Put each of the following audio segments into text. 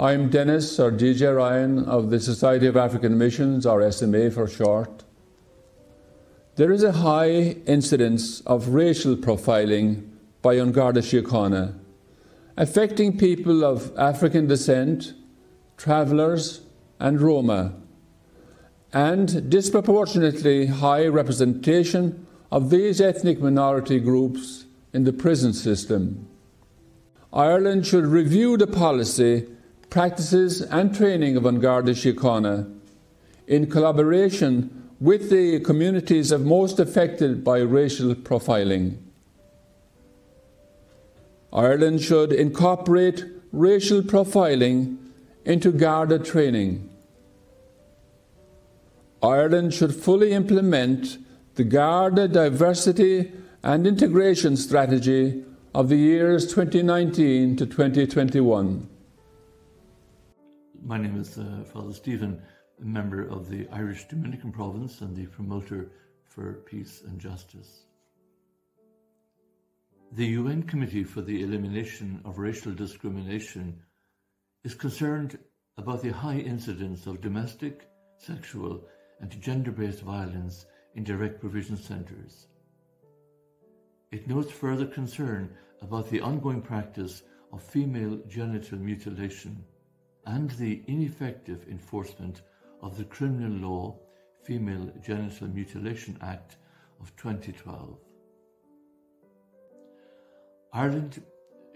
I'm Dennis, or DJ Ryan, of the Society of African Missions, or SMA for short. There is a high incidence of racial profiling by An Garda Síochána, affecting people of African descent, travellers, and Roma, and disproportionately high representation of these ethnic minority groups in the prison system. Ireland should review the policy, practices, and training of Garda Síochána in collaboration with the communities of most affected by racial profiling. Ireland should incorporate racial profiling into Garda training. Ireland should fully implement the Garda diversity and integration strategy of the years 2019 to 2021. My name is uh, Father Stephen, a member of the Irish Dominican Province and the promoter for peace and justice. The UN Committee for the Elimination of Racial Discrimination is concerned about the high incidence of domestic, sexual, and gender based violence in direct provision centres. It notes further concern about the ongoing practice of female genital mutilation and the ineffective enforcement of the criminal law Female Genital Mutilation Act of 2012. Ireland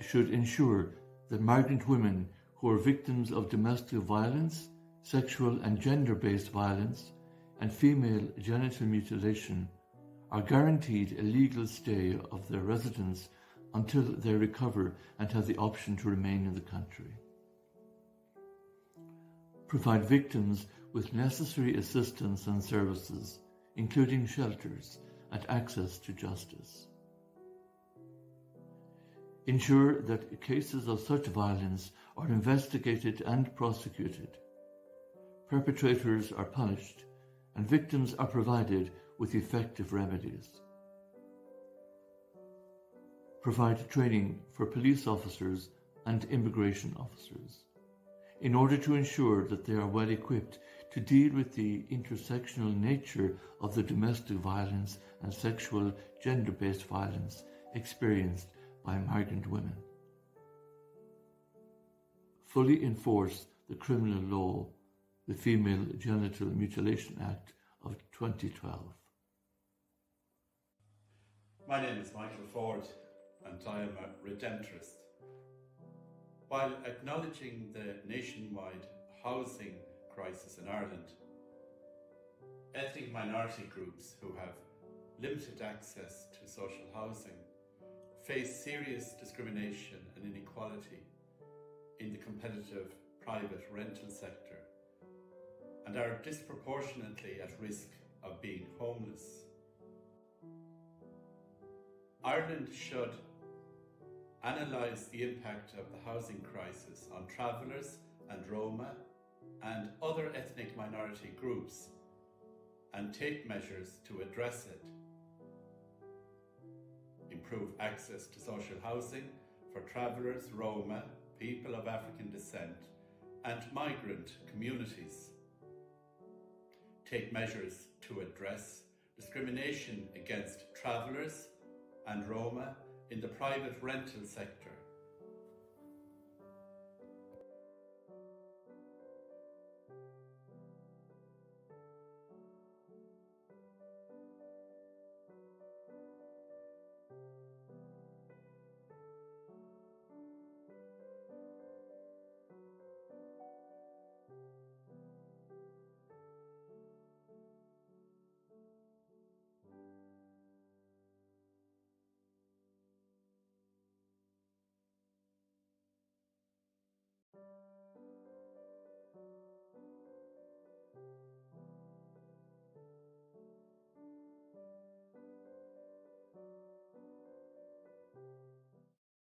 should ensure that migrant women who are victims of domestic violence, sexual and gender based violence, and female genital mutilation are guaranteed a legal stay of their residence until they recover and have the option to remain in the country. Provide victims with necessary assistance and services, including shelters and access to justice. Ensure that cases of such violence are investigated and prosecuted. Perpetrators are punished and victims are provided with effective remedies. Provide training for police officers and immigration officers in order to ensure that they are well equipped to deal with the intersectional nature of the domestic violence and sexual gender based violence experienced by migrant women. Fully enforce the criminal law the Female Genital Mutilation Act of 2012. My name is Michael Ford and I am a Redemptorist. While acknowledging the nationwide housing crisis in Ireland, ethnic minority groups who have limited access to social housing face serious discrimination and inequality in the competitive private rental sector and are disproportionately at risk of being homeless. Ireland should analyse the impact of the housing crisis on travellers and Roma and other ethnic minority groups and take measures to address it. Improve access to social housing for travellers, Roma, people of African descent and migrant communities take measures to address discrimination against travellers and Roma in the private rental sector